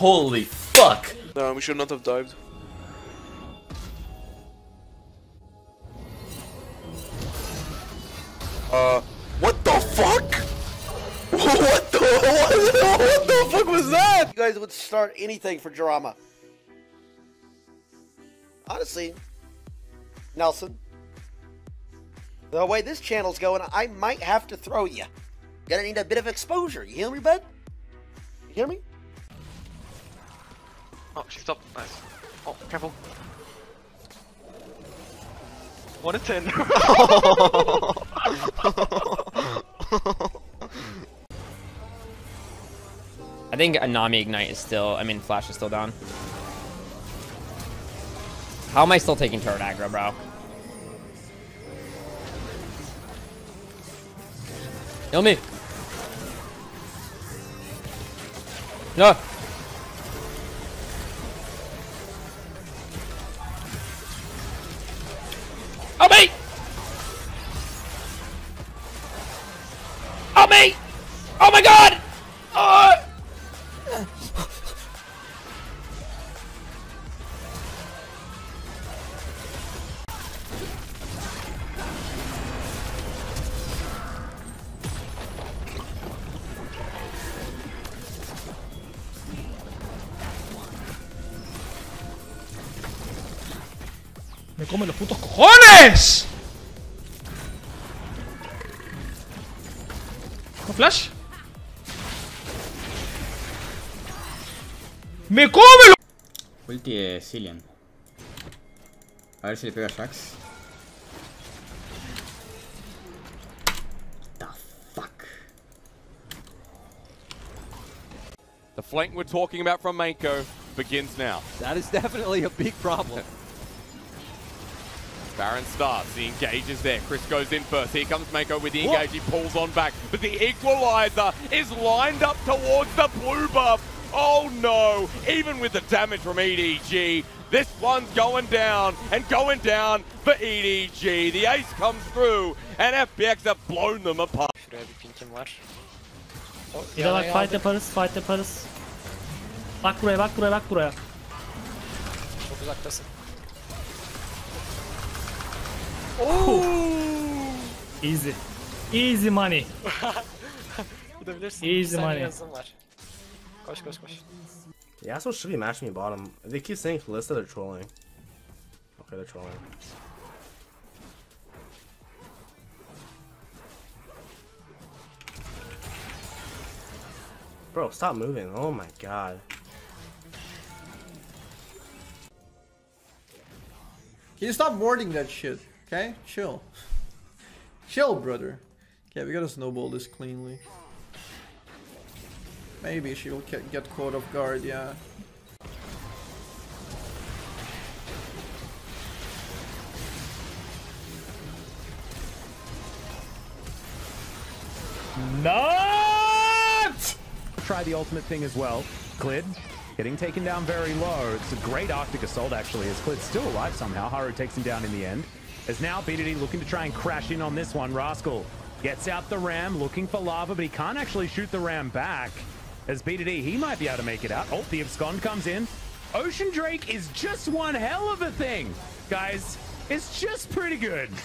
Holy fuck! No, we should not have dived. Uh, what the fuck? What the what, what the fuck was that? You guys would start anything for drama. Honestly, Nelson, the way this channel's going, I might have to throw you. Gonna need a bit of exposure. You hear me, bud? You hear me? Oh, she stopped. Nice. Oh, careful. One in ten. I think Anami Ignite is still, I mean, Flash is still down. How am I still taking turret aggro, bro? Kill me. No. Oh my god! Oh! ¡Me come los putos cojones! ¿Con flash? ¡Me come los... Ulti de Cillian. A ver si le pega a Shax. The fuck. The flank we're talking about from Meiko begins now. That is definitely a big problem. Baron starts, the engage is there. Crisp goes in first. Here comes Meiko with the engage. He pulls on back, but the equalizer is lined up towards the blue buff. Oh no! Even with the damage from EDG, this one's going down and going down for EDG. The ace comes through, and FPX have blown them apart. Şuraya bir pinkim var. Bir de bak fight yaparız, fight yaparız. Bak buraya, bak buraya, bak buraya. Çok uzaktasın. Easy. Easy money. Gidebilirsin. Easy Bir saniye money. hızın var. Koş koş koş. Yasuo should be matching me bottom. They keep saying Kalista, they're trolling. Okay, they're trolling. Bro, stop moving. Oh my god. Can you stop warding that shit? Okay? Chill. Chill, brother. Okay, we gotta snowball this cleanly. Maybe she'll get get caught off guard, yeah. Not! Try the ultimate thing as well. Clid getting taken down very low. It's a great Arctic Assault actually as Clid's still alive somehow. Haru takes him down in the end. As now BDD looking to try and crash in on this one. Rascal gets out the ram looking for lava but he can't actually shoot the ram back. As BDD he might be able to make it out. Oh the abscond comes in. Ocean Drake is just one hell of a thing. Guys, it's just pretty good.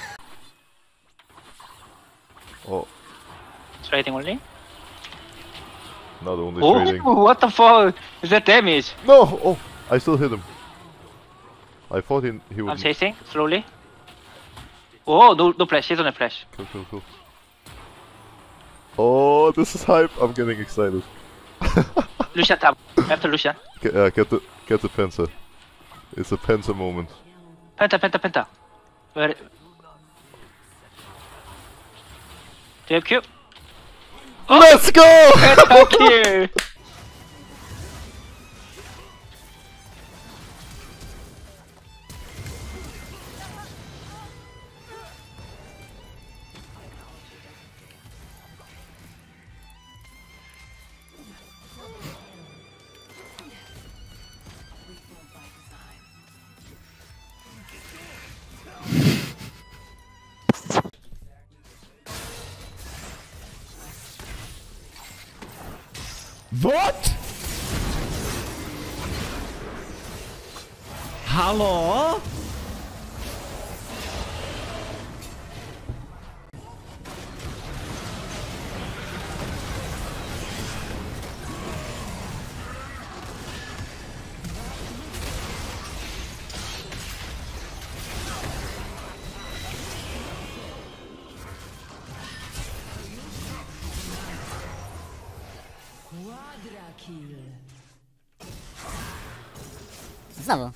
Oh, Trading only? not only Oh, trading. what the fuck? Is that damage? No! Oh, I still hit him. I thought he, he I'm chasing, slowly. Oh, no, no flash, he's on a flash. Cool, cool, cool. Oh, this is hype. I'm getting excited. Lucian tab, after Lucian. Get, uh, get the get the Penta. It's a Penta moment. Penta, penta, penta. Where? Do you have Q? Let's go! Thank you! What? Hello. Hallå? Znowu.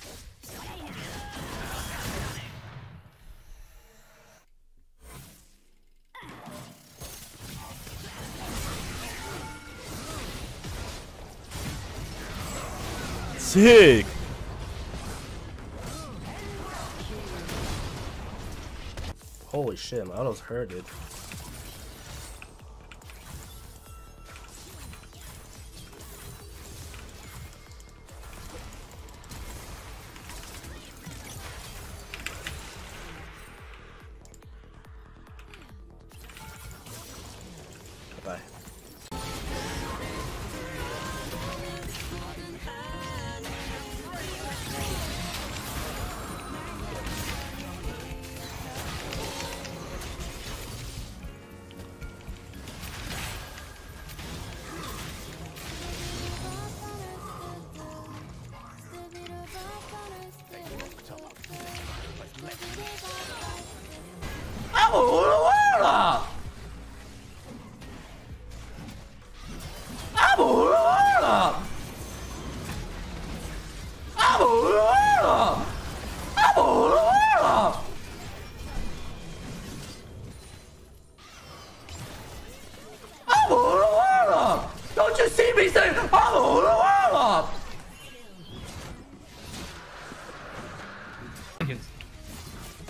Sick! Holy shit, my auto's hurt, dude. Bye.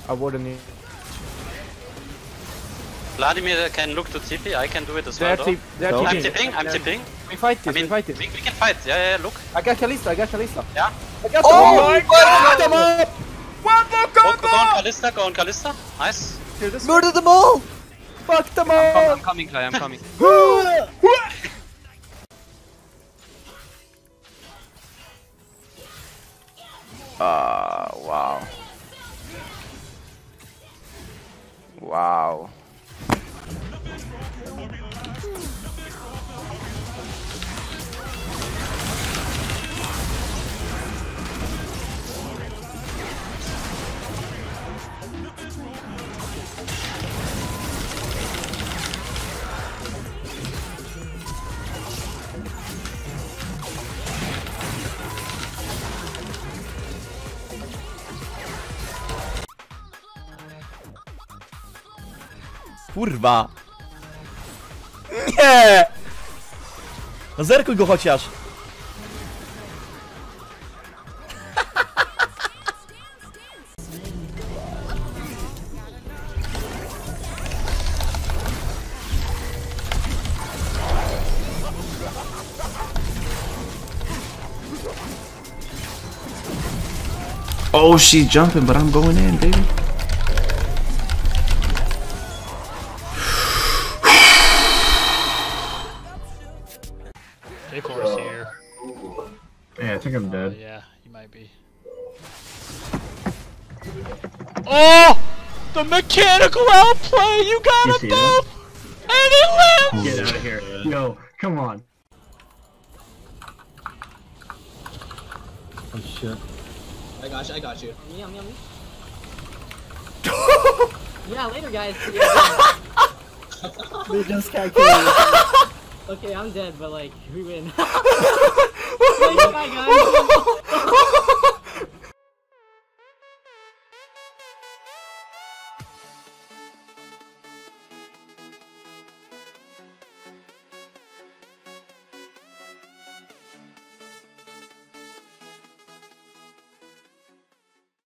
I wouldn't need. Vladimir can look to TP, I can do it as They're well. though. they're I'm tipping. tipping, I'm They're- tipping. We fight I mean, we fight this. We, we can fight, yeah, yeah, look. I got Kalista, I got Kalista. Yeah? I got Oh my God! God! Them up! Go, go, go on Kalista, go on Kalista. Nice. Murder them all! Fuck them all! I'm, I'm coming, Clay, I'm coming. Ah, wow. Wow. Kurwa! Nie! No zerkuj go chociaż! Oh, she's jumping, but I'm going in, baby. Think I'm oh, dead. Yeah, you might be. Oh! The mechanical outplay! You got You them see both! And it lives! Get out of here. Yo, come on. Oh shit. I got you, I got you. Yum, yum. yeah, later, guys. They just can't kill you. okay, I'm dead, but like, we win. Bye, guys.